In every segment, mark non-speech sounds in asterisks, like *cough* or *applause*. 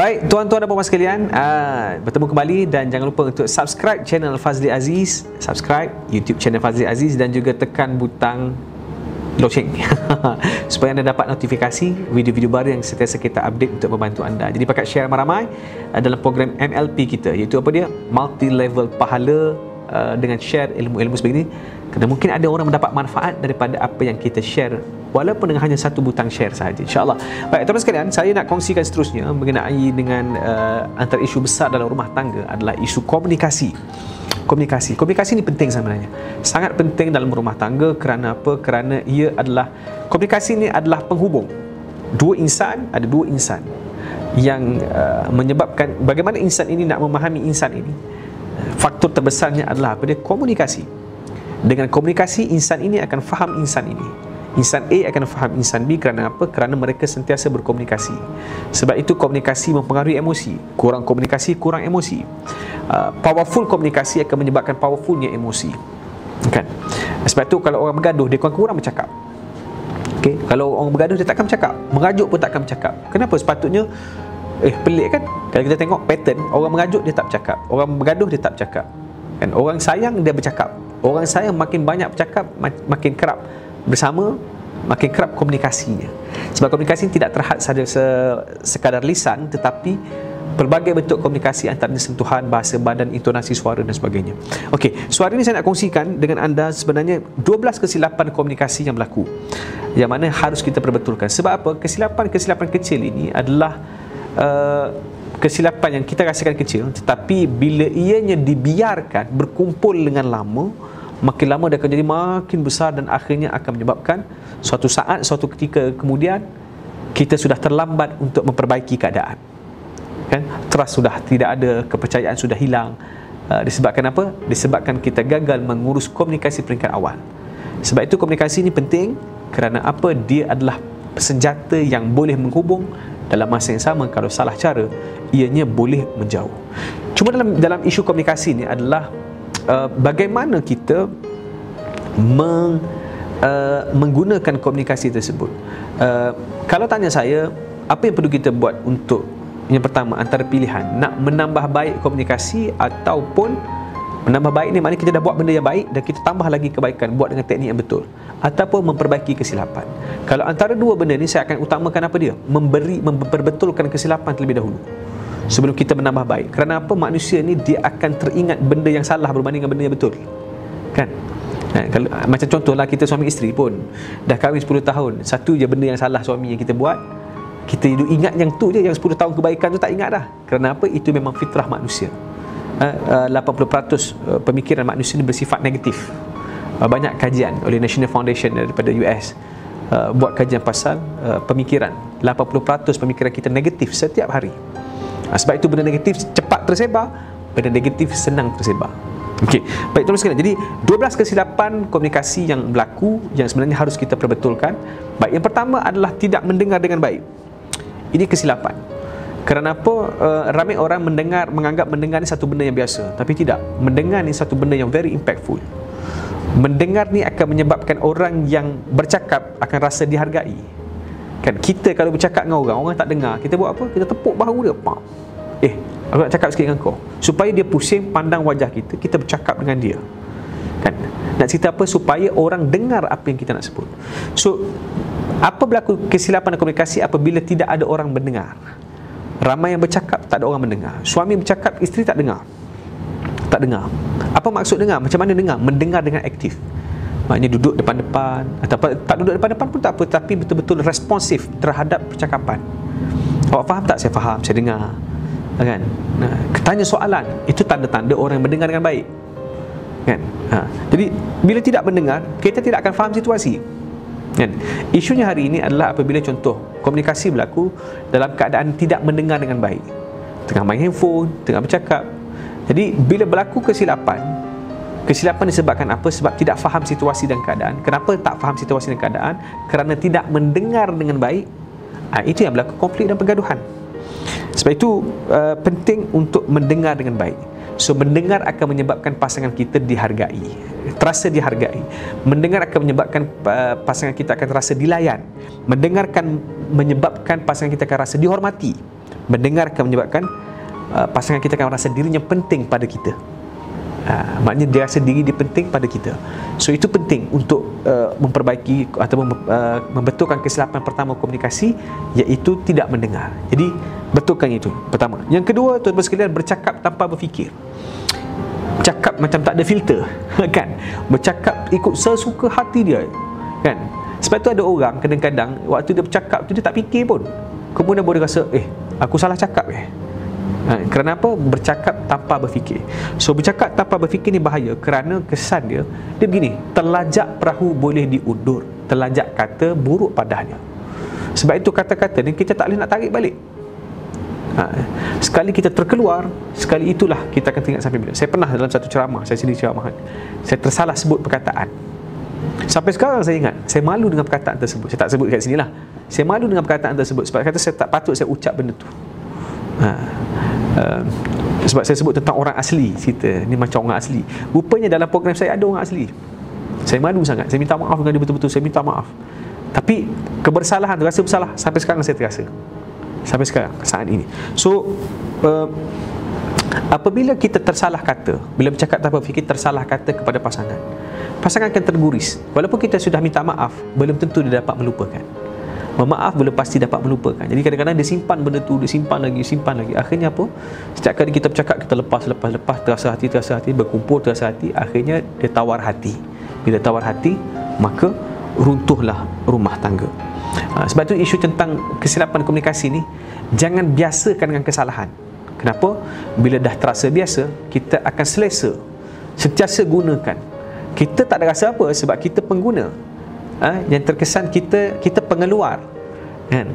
Baik, tuan-tuan dan puan sekalian, uh, bertemu kembali dan jangan lupa untuk subscribe channel Fazli Aziz, subscribe YouTube channel Fazli Aziz dan juga tekan butang loceng *laughs* supaya anda dapat notifikasi video-video baru yang sentiasa kita update untuk membantu anda. Jadi pakat share ramai-ramai uh, dalam program MLP kita iaitu apa dia? Multi level pahala uh, dengan share ilmu-ilmu sebegini kerana mungkin ada orang mendapat manfaat daripada apa yang kita share walaupun dengan hanya satu butang share sahaja insyaallah. Baik tuan-tuan sekalian saya nak kongsikan seterusnya mengenai dengan uh, antara isu besar dalam rumah tangga adalah isu komunikasi. Komunikasi. Komunikasi ini penting sebenarnya. Sangat penting dalam rumah tangga kerana apa? Kerana ia adalah komunikasi ini adalah penghubung. Dua insan ada dua insan yang uh, menyebabkan bagaimana insan ini nak memahami insan ini. Faktor terbesarnya adalah apa dia? Komunikasi. Dengan komunikasi insan ini akan faham insan ini insan A akan faham insan B kerana apa? Kerana mereka sentiasa berkomunikasi. Sebab itu komunikasi mempengaruhi emosi. Kurang komunikasi kurang emosi. Uh, powerful komunikasi akan menyebabkan powerfulnya emosi. Kan? Sebab itu kalau orang bergaduh dia kurang-kurang bercakap Okay. Kalau orang bergaduh dia takkan bercakap Mengajuk pun takkan bercakap Kenapa? Sepatutnya Eh pelik kan? Kalau kita tengok pattern Orang mengajuk dia tak bercakap. Orang bergaduh dia tak bercakap. Kan? Orang sayang dia bercakap. Orang sayang makin banyak bercakap Makin kerap bersama Makin kerap komunikasinya Sebab komunikasi tidak terhad saja sekadar lisan Tetapi pelbagai bentuk komunikasi antara sentuhan, bahasa badan, intonasi suara dan sebagainya. Okey, suara ini saya nak kongsikan dengan anda sebenarnya 12 kesilapan komunikasi yang berlaku. Yang mana harus kita perbetulkan. Sebab apa? Kesilapan-kesilapan kecil ini adalah uh, kesilapan yang kita rasakan kecil tetapi bila ianya dibiarkan berkumpul dengan lama makin lama dia akan jadi makin besar dan akhirnya akan menyebabkan suatu saat suatu ketika kemudian kita sudah terlambat untuk memperbaiki keadaan. Kan? Trust sudah tidak ada kepercayaan sudah hilang. Uh, disebabkan apa? Disebabkan kita gagal mengurus komunikasi peringkat awal. Sebab itu komunikasi ini penting kerana apa? Dia adalah senjata yang boleh menghubung dalam masa yang sama. Kalau salah cara ianya boleh menjauh. Cuma dalam dalam isu komunikasi ini adalah uh, bagaimana kita meng, uh, menggunakan komunikasi tersebut uh, kalau tanya saya apa yang perlu kita buat untuk yang pertama antara pilihan nak menambah baik komunikasi ataupun Menambah baik ni maknanya kita dah buat benda yang baik dan kita tambah lagi kebaikan buat dengan teknik yang betul ataupun memperbaiki kesilapan. Kalau antara dua benda ni saya akan utamakan apa dia? Memberi memperbetulkan kesilapan terlebih dahulu. Sebelum kita menambah baik. Kerana apa? Manusia ni dia akan teringat benda yang salah berbanding dengan benda yang betul. Kan? Ha, kalau, macam contohlah kita suami isteri pun dah kahwin 10 tahun, satu je benda yang salah suami yang kita buat, kita ingat yang tu je yang 10 tahun kebaikan tu tak ingat dah. Kerana apa? Itu memang fitrah manusia. 80% uh, pemikiran manusia ini bersifat negatif uh, banyak kajian oleh National Foundation daripada US uh, buat kajian pasal pemikiran 80% pemikiran kita negatif setiap hari sebab itu benda negatif cepat tersebar benda negatif senang tersebar Okey, baik tuan sekalian. Jadi 12 kesilapan komunikasi yang berlaku yang sebenarnya harus kita perbetulkan. Baik, yang pertama adalah tidak mendengar dengan baik. Ini kesilapan. Kerana apa uh, ramai orang mendengar menganggap mendengar ni satu benda yang biasa tapi tidak mendengar ni satu benda yang very impactful mendengar ni akan menyebabkan orang yang bercakap akan rasa dihargai kan kita kalau bercakap dengan orang orang tak dengar kita buat apa? Kita tepuk bahu dia pak. Eh aku nak cakap sikit dengan kau. Supaya dia pusing pandang wajah kita kita bercakap dengan dia. Kan? Nak cerita apa? Supaya orang dengar apa yang kita nak sebut. So apa berlaku kesilapan komunikasi apabila tidak ada orang mendengar? Ramai yang bercakap Tak ada orang mendengar. Suami bercakap Isteri tak dengar. Tak dengar. Apa maksud dengar? Macam mana dengar? Mendengar dengan aktif Maknanya duduk depan-depan Atau tak duduk depan-depan pun tak apa Tapi betul-betul responsif Terhadap percakapan Awak faham tak? Saya faham Saya dengar kan? Nah, tanya soalan Itu tanda-tanda orang yang mendengar dengan baik kan? Ha. Jadi Bila tidak mendengar Kita tidak akan faham situasi Kan? Isunya hari ini adalah apabila contoh komunikasi berlaku dalam keadaan tidak mendengar dengan baik. Tengah main handphone, tengah bercakap. Jadi bila berlaku kesilapan, kesilapan disebabkan apa? Sebab tidak faham situasi dan keadaan. Kenapa tak faham situasi dan keadaan? Kerana tidak mendengar dengan baik. Ha, itu yang berlaku konflik dan pergaduhan. Sebab itu uh, penting untuk mendengar dengan baik. So mendengar akan menyebabkan pasangan kita dihargai Terasa dihargai Mendengar akan menyebabkan uh, pasangan kita akan terasa dilayan Mendengarkan menyebabkan pasangan kita akan rasa dihormati mendengar akan menyebabkan uh, pasangan kita akan rasa dirinya penting pada kita Ha, maknanya dia rasa diri dia penting pada kita. So itu penting untuk uh, memperbaiki atau mem, uh, membetulkan kesilapan pertama komunikasi iaitu tidak mendengar. Jadi betulkan itu pertama. Yang kedua tuan-tuan sekalian bercakap tanpa berfikir. Cakap macam tak ada filter *laughs* kan? Bercakap ikut sesuka hati dia kan? Sebab tu ada orang kadang-kadang waktu dia bercakap tu dia tak fikir pun. Kemudian boleh rasa eh aku salah cakap eh Ha, kerana apa? Bercakap tanpa berfikir. So bercakap tanpa berfikir ni bahaya kerana kesan dia dia begini, terlajak perahu boleh diundur, terlajak kata buruk padanya. Sebab itu kata-kata ni kita tak boleh nak tarik balik. Ha, sekali kita terkeluar, sekali itulah kita akan teringat sampai bila. Saya pernah dalam satu ceramah, saya sendiri ceramahan. Saya tersalah sebut perkataan. Sampai sekarang saya ingat, saya malu dengan perkataan tersebut. Saya tak sebut kat sinilah. Saya malu dengan perkataan tersebut sebab kata saya tak patut saya ucap benda tu. Ha. Uh, sebab saya sebut tentang orang asli cerita. Ni macam orang asli. Rupanya dalam program saya ada orang asli. Saya malu sangat. Saya minta maaf dengan dia betul-betul. Saya minta maaf. Tapi kebersalahan terasa bersalah sampai sekarang saya terasa. Sampai sekarang saat ini. So uh, apabila kita tersalah kata bila bercakap tanpa fikir tersalah kata kepada pasangan. Pasangan akan terguris. Walaupun kita sudah minta maaf belum tentu dia dapat melupakan Memaaf belum pasti dapat melupakan. Jadi kadang-kadang dia simpan benda tu Dia simpan lagi, simpan lagi. Akhirnya apa? Setiap kali kita bercakap Kita lepas, lepas, lepas Terasa hati, terasa hati Berkumpul, terasa hati Akhirnya dia tawar hati. Bila tawar hati Maka runtuhlah rumah tangga. Ha, Sebab tu isu tentang kesilapan komunikasi ni Jangan biasakan dengan kesalahan. Kenapa? Bila dah terasa biasa Kita akan selesa. Sentiasa gunakan. Kita tak ada rasa apa Sebab kita pengguna ha, yang terkesan kita kita pengeluar kan?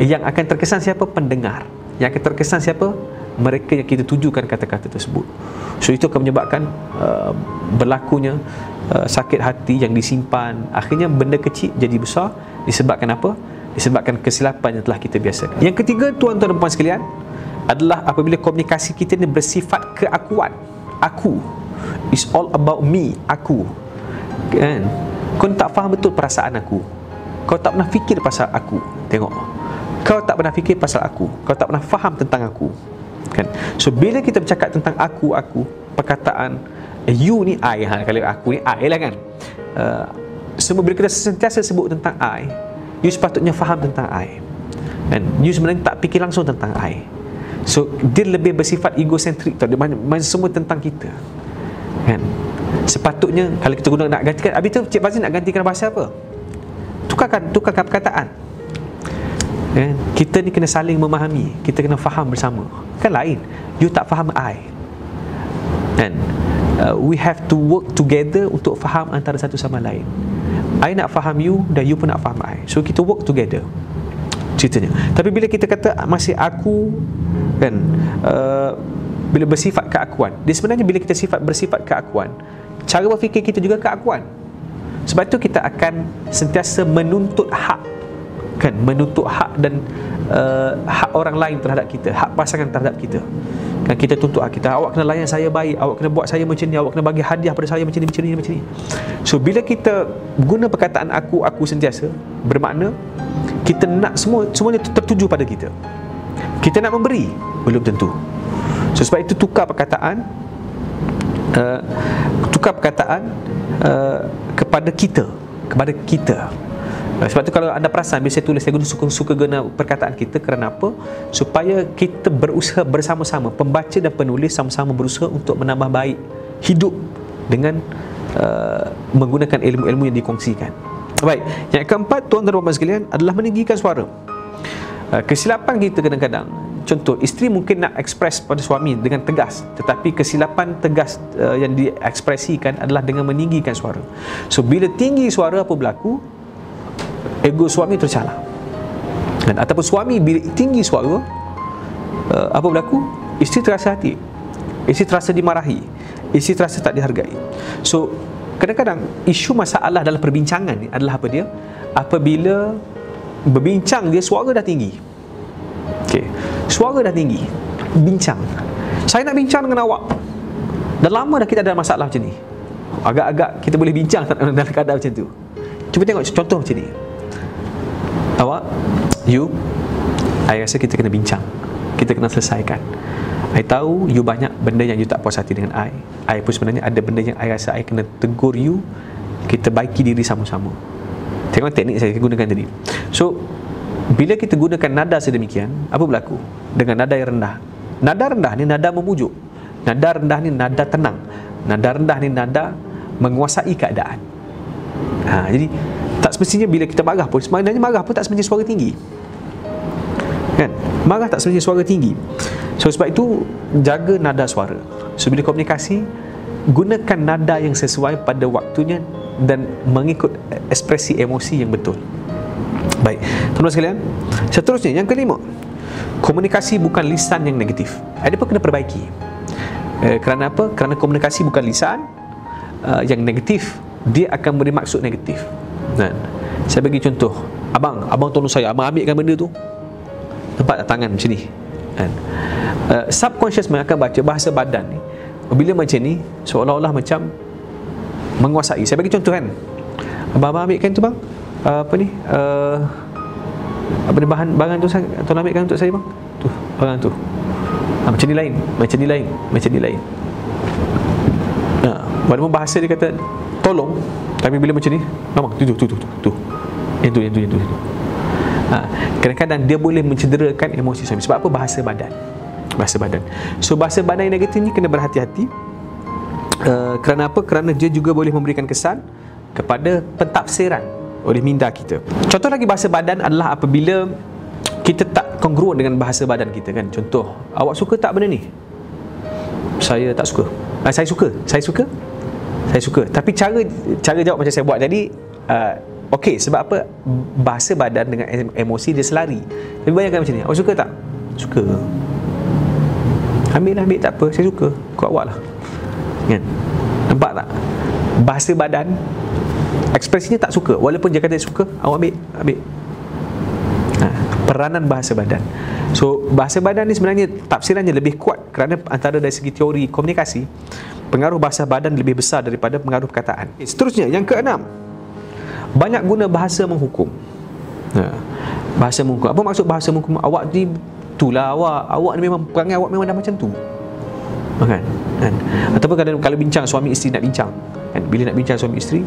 Yang akan terkesan siapa? Pendengar. Yang akan terkesan siapa? Mereka yang kita tujukan kata-kata tersebut. So itu akan menyebabkan uh, berlakunya uh, sakit hati yang disimpan. Akhirnya benda kecil jadi besar disebabkan apa? Disebabkan kesilapan yang telah kita biasakan. Yang ketiga tuan-tuan dan puan sekalian adalah apabila komunikasi kita ini bersifat keakuan. Aku is all about me aku kan? Kau tak faham betul perasaan aku. Kau tak pernah fikir pasal aku. Tengok. Kau tak pernah fikir pasal aku. Kau tak pernah faham tentang aku. Kan? So bila kita bercakap tentang aku, aku Perkataan eh, You ni I ha, Kalau aku ni I lah kan? Uh, Semua bila kita sentiasa sebut tentang I You sepatutnya faham tentang I. Kan? You sebenarnya tak fikir langsung tentang I. So dia lebih bersifat egocentrik tau. Dia mana semua tentang kita. Kan sepatutnya kalau kita guna nak gantikan habis tu Cik Fazil nak gantikan bahasa apa? Tukarkan tukarkan perkataan. Eh, kita ni kena saling memahami kita kena faham bersama. Kan lain you tak faham I. Kan? Uh, we have to work together untuk faham antara satu sama lain. I nak faham you dan you pun nak faham I. So kita work together ceritanya. Tapi bila kita kata masih aku kan uh, bila bersifat keakuan dia sebenarnya bila kita sifat bersifat keakuan cara berfikir kita juga keakuan. Sebab itu kita akan sentiasa menuntut hak kan? Menuntut hak dan uh, hak orang lain terhadap kita hak pasangan terhadap kita. Kan? Kita tuntut hak kita. Awak kena layan saya baik awak kena buat saya macam ni awak kena bagi hadiah pada saya macam ni macam ni macam ni. So bila kita guna perkataan aku aku sentiasa bermakna kita nak semua semuanya tertuju pada kita. Kita nak memberi belum tentu. So sebab itu tukar perkataan uh, tukar perkataan uh, kepada kita kepada kita. Sebab tu kalau anda perasan bila saya tulis saya guna suka, suka guna perkataan kita kerana apa? Supaya kita berusaha bersama-sama pembaca dan penulis sama-sama berusaha untuk menambah baik hidup dengan uh, menggunakan ilmu-ilmu yang dikongsikan. Baik yang keempat tuan dan puan sekalian adalah meninggikan suara kesilapan kita kadang-kadang contoh isteri mungkin nak ekspres pada suami dengan tegas tetapi kesilapan tegas uh, yang diekspresikan adalah dengan meninggikan suara. So bila tinggi suara apa berlaku ego suami tercalar dan ataupun suami bila tinggi suara uh, apa berlaku? Isteri terasa hati isteri terasa dimarahi isteri terasa tak dihargai. So kadang-kadang isu masalah dalam perbincangan ni adalah apa dia? Apabila berbincang dia suara dah tinggi Okey. Suara dah tinggi. Bincang. Saya nak bincang dengan awak. Dah lama dah kita ada masalah macam ni. Agak-agak kita boleh bincang *laughs* dalam keadaan macam tu. Cuba tengok contoh macam ni. Awak, you, saya rasa kita kena bincang. kita kena selesaikan I tahu you banyak benda yang you tak puas hati dengan I I pun sebenarnya ada benda yang I rasa I kena tegur you kita baiki diri sama-sama tengok teknik saya gunakan tadi. So bila kita gunakan nada sedemikian apa berlaku? Dengan nada yang rendah. Nada rendah ni nada memujuk. Nada rendah ni nada tenang. Nada rendah ni nada menguasai keadaan. Ha, jadi tak semestinya bila kita marah pun sebenarnya marah pun tak semestinya suara tinggi. Kan? Marah tak semestinya suara tinggi. So sebab itu jaga nada suara. So bila komunikasi gunakan nada yang sesuai pada waktunya dan mengikut ekspresi emosi yang betul. Baik, teman-teman sekalian. Seterusnya yang kelima. Komunikasi bukan lisan yang negatif. Ada apa kena perbaiki? Eh, kerana apa? Kerana komunikasi bukan lisan uh, yang negatif, dia akan beri maksud negatif. Kan? Saya bagi contoh. Abang, abang tolong saya, abang ambilkan benda tu. Nampak tak tangan macam ni? Uh, subconscious akan baca bahasa badan ni bila macam ni seolah-olah macam menguasai. Saya bagi contoh kan. Abang-abang ambilkan tu bang? Uh, apa ni? Uh, apa ni bahan bahan tu tolong ambilkan untuk saya bang? Tu bahan tu. Ha, macam ni lain macam ni lain macam ni lain. Ha, walaupun bahasa dia kata tolong tapi bila macam ni bang tu tu tu tu tu yang tu yang tu yang tu, yang tu. Ha, kadang-kadang dia boleh mencederakan emosi suami. Sebab apa? Bahasa badan bahasa badan. So bahasa badan yang negatif ni kena berhati-hati. Uh, kerana apa? Kerana dia juga boleh memberikan kesan kepada pentafsiran oleh minda kita. Contoh lagi bahasa badan adalah apabila kita tak kongruen dengan bahasa badan kita kan. Contoh, awak suka tak benda ni? Saya tak suka. Uh, saya suka. Saya suka. Saya suka. Tapi cara cara jawab macam saya buat tadi uh, okey sebab apa? Bahasa badan dengan emosi dia selari. Tapi bayangkan macam ni. Awak suka tak? Suka. Ambil lah, ambil. Tak apa Saya suka. Kau awak lah. Kan? Nampak tak? Bahasa badan Ekspresinya tak suka. Walaupun dia kata dia suka Awak ambil Ambil. Ha, Peranan bahasa badan. So bahasa badan ni sebenarnya Tafsirannya lebih kuat Kerana antara dari segi teori komunikasi Pengaruh bahasa badan lebih besar Daripada pengaruh perkataan. Okay, Seterusnya yang keenam. Banyak guna bahasa menghukum. Ha, Bahasa menghukum. Apa maksud bahasa menghukum? Awak ni itulah awak. Awak ni memang perangai awak memang dah macam tu. Kan? Kan? Ataupun kalau kalau bincang suami isteri nak bincang. Kan? Bila nak bincang suami isteri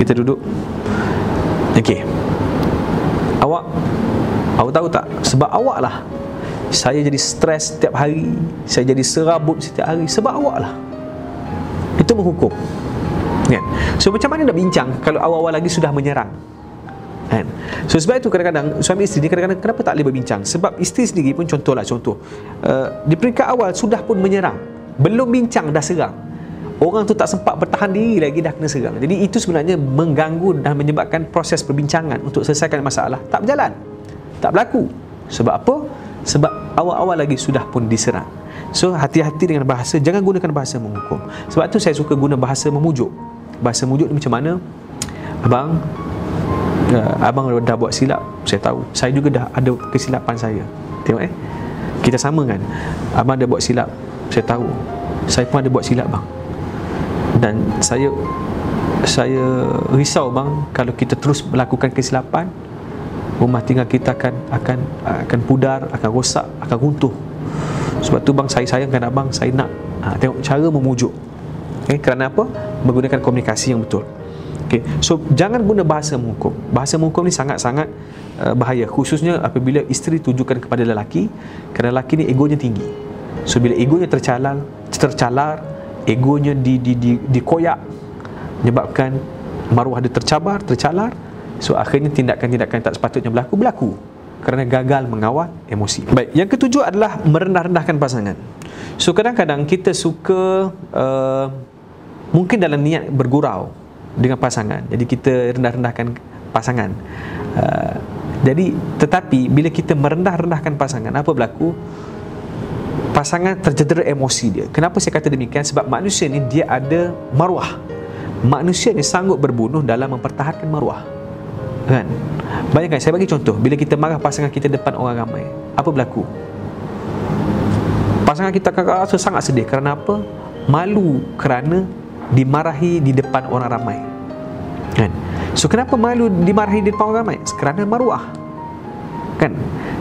kita duduk. Okey. Awak awak tahu tak? Sebab awak lah. Saya jadi stres setiap hari. Saya jadi serabut setiap hari. Sebab awak lah. Itu menghukum. Kan? So macam mana nak bincang kalau awal-awal lagi sudah menyerang kan? So sebab itu kadang-kadang suami isteri ni kadang-kadang kenapa tak boleh berbincang? Sebab isteri sendiri pun contohlah contoh. Uh, di peringkat awal sudah pun menyerang. Belum bincang dah serang. Orang tu tak sempat bertahan diri lagi dah kena serang. Jadi itu sebenarnya mengganggu dan menyebabkan proses perbincangan untuk selesaikan masalah. Tak berjalan. Tak berlaku. Sebab apa? Sebab awal-awal lagi sudah pun diserang. So hati-hati dengan bahasa. Jangan gunakan bahasa menghukum sebab tu saya suka guna bahasa memujuk. Bahasa memujuk ni macam mana? Abang uh, abang dah buat silap saya tahu. Saya juga dah ada kesilapan saya. Tengok eh? Kita sama kan? Abang dah buat silap saya tahu. Saya pun ada buat silap bang. Dan saya saya risau bang kalau kita terus melakukan kesilapan rumah tinggal kita akan akan akan pudar akan rosak akan runtuh. Sebab tu bang saya sayangkan abang saya nak ha, tengok cara memujuk. Okay, kerana apa? Menggunakan komunikasi yang betul Okay. So jangan guna bahasa menghukum. Bahasa menghukum ni sangat-sangat uh, bahaya khususnya apabila isteri tujukan kepada lelaki kerana lelaki ni egonya tinggi. So bila egonya tercalar, tercalar, egonya di di di dikoyak menyebabkan maruah dia tercabar, tercalar. So akhirnya tindakan-tindakan tak sepatutnya berlaku berlaku kerana gagal mengawal emosi. Baik, yang ketujuh adalah merendah-rendahkan pasangan. So kadang-kadang kita suka uh, mungkin dalam niat bergurau dengan pasangan. Jadi kita rendah-rendahkan pasangan. Uh, jadi tetapi bila kita merendah-rendahkan pasangan apa berlaku? Pasangan tercedera emosi dia. Kenapa saya kata demikian? Sebab manusia ni dia ada maruah. Manusia ni sanggup berbunuh dalam mempertahankan maruah. Kan? Bayangkan saya bagi contoh. Bila kita marah pasangan kita depan orang ramai apa berlaku? Pasangan kita akan rasa sangat sedih. Kerana apa? Malu kerana dimarahi di depan orang ramai. Kan? So kenapa malu dimarahi di depan orang ramai? Kerana maruah. Kan?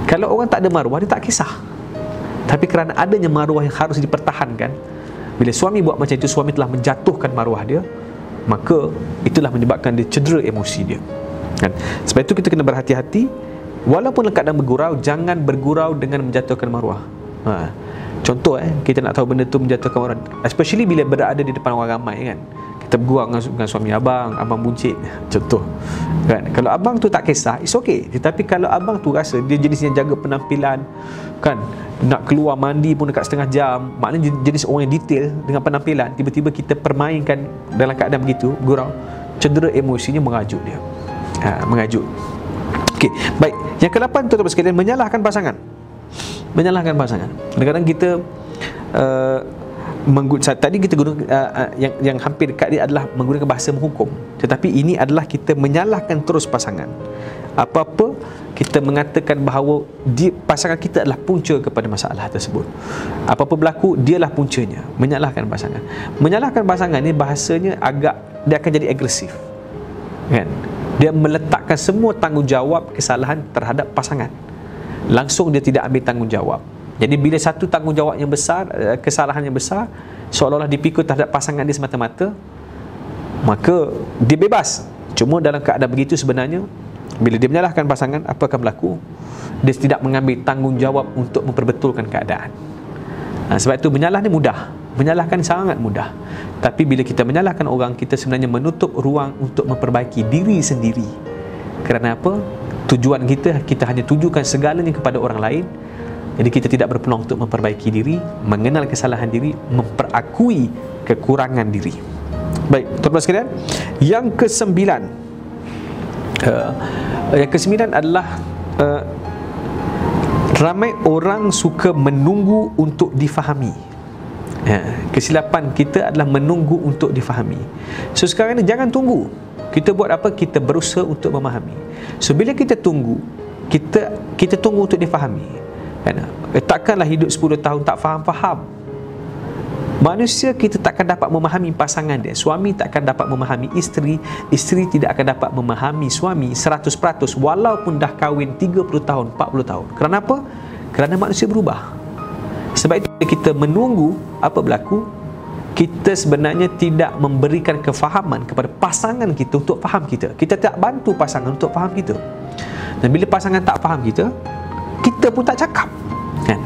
Kalau orang tak ada maruah dia tak kisah. Tapi kerana adanya maruah yang harus dipertahankan bila suami buat macam itu suami telah menjatuhkan maruah dia maka itulah menyebabkan dia cedera emosi dia. Kan? Sebab itu kita kena berhati-hati. Walaupun keadaan bergurau jangan bergurau dengan menjatuhkan maruah. Ha. Contoh eh kita nak tahu benda tu menjatuhkan maruah especially bila berada di depan orang ramai kan. Kita bergurau dengan, dengan suami abang abang buncit. Contoh. Kan. Kalau abang tu tak kisah it's okay. Tetapi kalau abang tu rasa dia jenis yang jaga penampilan kan. Nak keluar mandi pun dekat setengah jam maknanya jenis orang yang detail dengan penampilan tiba-tiba kita permainkan dalam keadaan begitu gurau cedera emosinya mengajuk dia. Ha, mengajuk Okey, baik. Yang ke-8 tuan-tuan sekalian menyalahkan pasangan. Menyalahkan pasangan. Kadang-kadang kita uh, menggut tadi kita guna uh, uh, yang yang hampir dekat dia adalah menggunakan bahasa menghukum. Tetapi ini adalah kita menyalahkan terus pasangan. Apa-apa kita mengatakan bahawa dia, pasangan kita adalah punca kepada masalah tersebut. Apa-apa berlaku, dialah puncanya. Menyalahkan pasangan. Menyalahkan pasangan ni bahasanya agak dia akan jadi agresif. Kan? dia meletakkan semua tanggungjawab kesalahan terhadap pasangan langsung dia tidak ambil tanggungjawab. Jadi bila satu tanggungjawab yang besar eh, kesalahan yang besar seolah-olah dipikul terhadap pasangan dia semata-mata maka dia bebas. Cuma dalam keadaan begitu sebenarnya bila dia menyalahkan pasangan apa akan berlaku? Dia tidak mengambil tanggungjawab untuk memperbetulkan keadaan. Ha, sebab itu menyalah ni mudah. Menyalahkan sangat mudah. Tapi bila kita menyalahkan orang Kita sebenarnya menutup ruang untuk memperbaiki diri sendiri. Kerana apa? Tujuan kita, kita hanya tujukan segalanya kepada orang lain. Jadi kita tidak berpeluang untuk memperbaiki diri Mengenal kesalahan diri Memperakui kekurangan diri. Baik, tuan-tuan sekalian Yang kesembilan uh, Yang kesembilan adalah uh, Ramai orang suka menunggu untuk difahami. Ya, kesilapan kita adalah menunggu untuk difahami. So sekarang ni jangan tunggu kita buat apa? Kita berusaha untuk memahami. So bila kita tunggu kita kita tunggu untuk difahami. Kan? Eh, takkanlah hidup 10 tahun tak faham-faham manusia kita takkan dapat memahami pasangan dia. Suami takkan dapat memahami isteri. Isteri tidak akan dapat memahami suami 100% walaupun dah kahwin 30 tahun 40 tahun. Kerana apa? Kerana manusia berubah. Sebab itu kita menunggu apa berlaku kita sebenarnya tidak memberikan kefahaman kepada pasangan kita untuk faham kita. Kita tak bantu pasangan untuk faham kita. Dan bila pasangan tak faham kita kita pun tak cakap. Kan?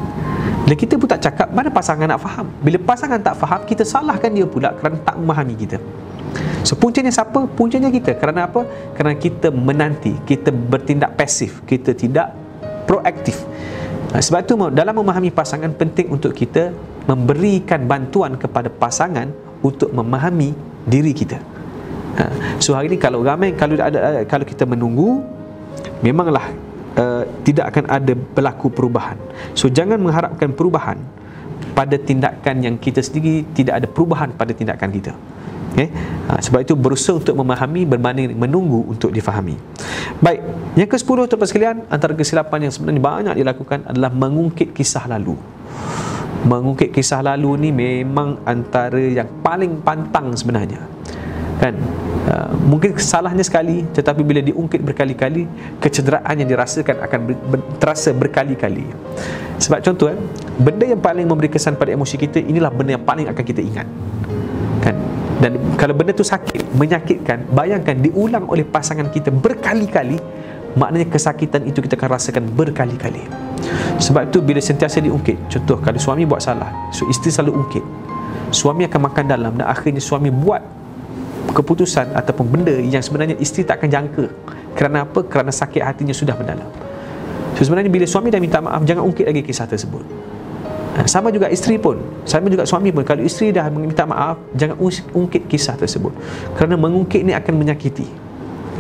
Bila kita pun tak cakap mana pasangan nak faham? Bila pasangan tak faham kita salahkan dia pula kerana tak memahami kita. So puncanya siapa? Puncanya kita. Kerana apa? Kerana kita menanti kita bertindak pasif kita tidak proaktif. Sebab itu dalam memahami pasangan penting untuk kita memberikan bantuan kepada pasangan untuk memahami diri kita. Ha, so hari ini kalau ramai kalau ada kalau kita menunggu memanglah uh, tidak akan ada berlaku perubahan. So jangan mengharapkan perubahan pada tindakan yang kita sendiri tidak ada perubahan pada tindakan kita. Okay? Ha, sebab itu berusaha untuk memahami berbanding menunggu untuk difahami. Baik, yang ke-10 tuan sekalian, antara kesilapan yang sebenarnya banyak dilakukan adalah mengungkit kisah lalu. Mengungkit kisah lalu ni memang antara yang paling pantang sebenarnya. Kan? Uh, mungkin salahnya sekali tetapi bila diungkit berkali-kali kecederaan yang dirasakan akan ber, ber, terasa berkali-kali sebab contoh eh, benda yang paling memberi kesan pada emosi kita inilah benda yang paling akan kita ingat kan dan kalau benda tu sakit, menyakitkan, bayangkan diulang oleh pasangan kita berkali-kali, maknanya kesakitan itu kita akan rasakan berkali-kali. Sebab itu bila sentiasa diungkit, contoh kalau suami buat salah, so isteri selalu ungkit. Suami akan makan dalam dan akhirnya suami buat keputusan ataupun benda yang sebenarnya isteri tak akan jangka. Kerana apa? Kerana sakit hatinya sudah mendalam. So, sebenarnya bila suami dah minta maaf, jangan ungkit lagi kisah tersebut. Ha, sama juga isteri pun sama juga suami pun kalau isteri dah minta maaf jangan ungkit kisah tersebut kerana mengungkit ini akan menyakiti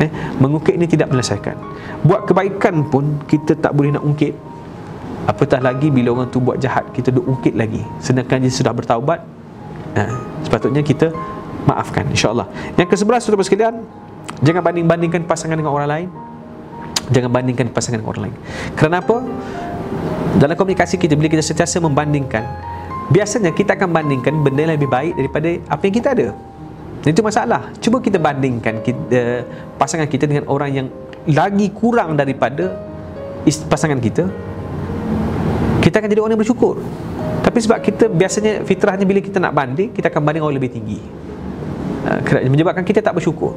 eh? mengungkit ini tidak menyelesaikan. Buat kebaikan pun kita tak boleh nak ungkit. Apatah lagi bila orang tu buat jahat kita duk ungkit lagi. Sedangkan dia sudah bertaubat eh, sepatutnya kita maafkan insyaAllah. Yang ke sebelah saudara sekalian jangan banding-bandingkan pasangan dengan orang lain. Jangan bandingkan pasangan dengan orang lain. Kerana apa? Dalam komunikasi kita bila kita sentiasa membandingkan biasanya kita akan bandingkan benda yang lebih baik daripada apa yang kita ada itu masalah. Cuba kita bandingkan kita, uh, pasangan kita dengan orang yang lagi kurang daripada pasangan kita kita akan jadi orang yang bersyukur. Tapi sebab kita biasanya fitrahnya bila kita nak banding kita akan banding orang lebih tinggi. Uh, menyebabkan kita tak bersyukur.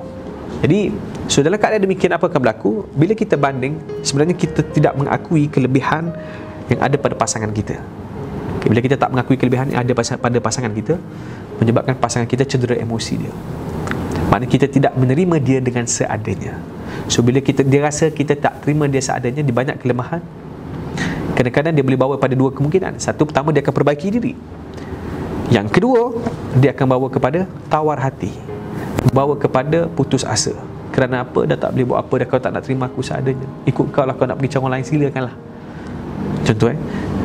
Jadi so dalam keadaan demikian apa akan berlaku. Bila kita banding sebenarnya kita tidak mengakui kelebihan yang ada pada pasangan kita. Bila kita tak mengakui kelebihan yang ada pada pasangan kita menyebabkan pasangan kita cedera emosi dia. Maknanya kita tidak menerima dia dengan seadanya. So bila kita dia rasa kita tak terima dia seadanya di banyak kelemahan kadang-kadang dia boleh bawa pada dua kemungkinan. Satu pertama dia akan perbaiki diri. Yang kedua dia akan bawa kepada tawar hati. Bawa kepada putus asa. Kerana apa? Dah tak boleh buat apa. Dah kau tak nak terima aku seadanya. Ikut kau lah. Kau nak pergi orang lain silakanlah contoh eh?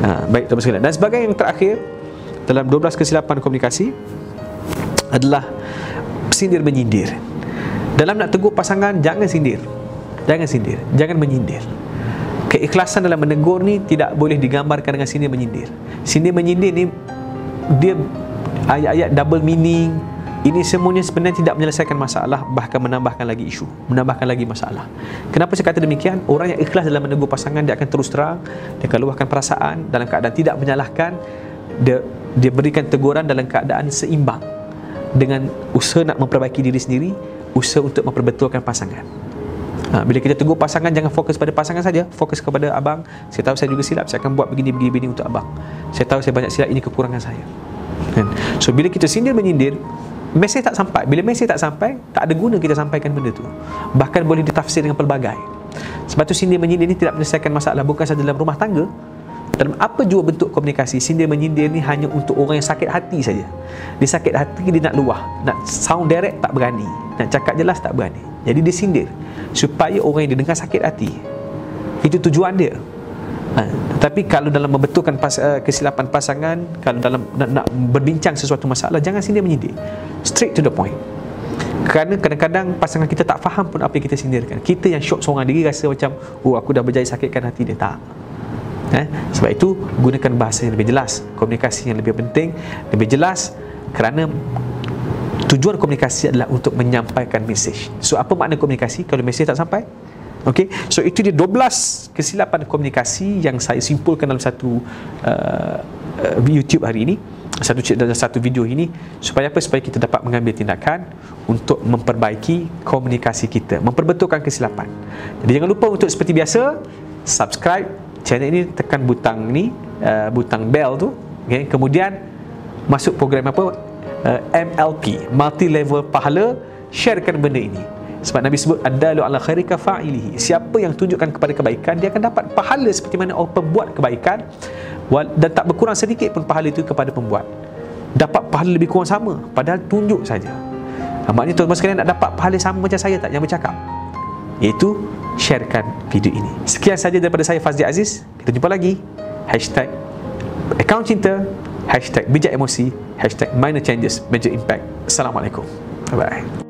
Ha, baik tuan sekalian. Dan sebagai yang terakhir dalam 12 kesilapan komunikasi adalah sindir menyindir. Dalam nak tegur pasangan jangan sindir. Jangan sindir. Jangan menyindir. Keikhlasan dalam menegur ni tidak boleh digambarkan dengan sindir menyindir. Sindir menyindir ni dia ayat-ayat double meaning. Ini semuanya sebenarnya tidak menyelesaikan masalah bahkan menambahkan lagi isu menambahkan lagi masalah. Kenapa saya kata demikian? Orang yang ikhlas dalam menegur pasangan dia akan terus terang dia akan luahkan perasaan dalam keadaan tidak menyalahkan dia dia berikan teguran dalam keadaan seimbang dengan usaha nak memperbaiki diri sendiri usaha untuk memperbetulkan pasangan Ha, bila kita tegur pasangan jangan fokus pada pasangan saja, fokus kepada abang. Saya tahu saya juga silap, saya akan buat begini begini, begini untuk abang. Saya tahu saya banyak silap, ini kekurangan saya. Kan? So bila kita sindir menyindir, mesej tak sampai. Bila mesej tak sampai, tak ada guna kita sampaikan benda tu. Bahkan boleh ditafsir dengan pelbagai. Sebab tu sindir menyindir ini tidak menyelesaikan masalah bukan sahaja dalam rumah tangga, dalam apa jua bentuk komunikasi? Sindir menyindir ni hanya untuk orang yang sakit hati saja. Dia sakit hati dia nak luah. Nak sound direct tak berani. Nak cakap jelas tak berani. Jadi dia sindir. Supaya orang yang dia dengar sakit hati itu tujuan dia. Ha, tapi kalau dalam membetulkan pas, uh, kesilapan pasangan kalau dalam nak, nak berbincang sesuatu masalah jangan sindir menyindir. Straight to the point. Kerana kadang-kadang pasangan kita tak faham pun apa yang kita sindirkan. Kita yang syok seorang diri rasa macam oh aku dah berjaya sakitkan hati dia. Tak eh? sebab itu gunakan bahasa yang lebih jelas komunikasi yang lebih penting lebih jelas kerana tujuan komunikasi adalah untuk menyampaikan mesej. So apa makna komunikasi kalau mesej tak sampai? Okey. So itu dia 12 kesilapan komunikasi yang saya simpulkan dalam satu uh, uh, YouTube hari ini. Satu dalam satu video ini supaya apa supaya kita dapat mengambil tindakan untuk memperbaiki komunikasi kita, memperbetulkan kesilapan. Jadi jangan lupa untuk seperti biasa subscribe channel ini tekan butang ni uh, butang bell tu okey kemudian masuk program apa? Uh, MLP multi level pahala. Sharekan benda ini. Sebab Nabi sebut adalu ala khairika fa'ilihi. Siapa yang tunjukkan kepada kebaikan dia akan dapat pahala seperti mana orang pembuat kebaikan. Dan tak berkurang sedikit pun pahala itu kepada pembuat. Dapat pahala lebih kurang sama padahal tunjuk saja. Ha, maknanya tuan-tuan sekalian nak dapat pahala sama macam saya tak yang bercakap iaitu sharekan video ini. Sekian saja daripada saya Fazli Aziz. Kita jumpa lagi. Hashtag account cinta. Hashtag bijak emosi. Hashtag minor changes major impact. Assalamualaikum. Bye bye